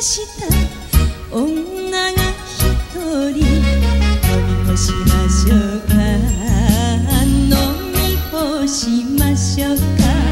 した女が一人飛びしましょうか飲み干しましょうか。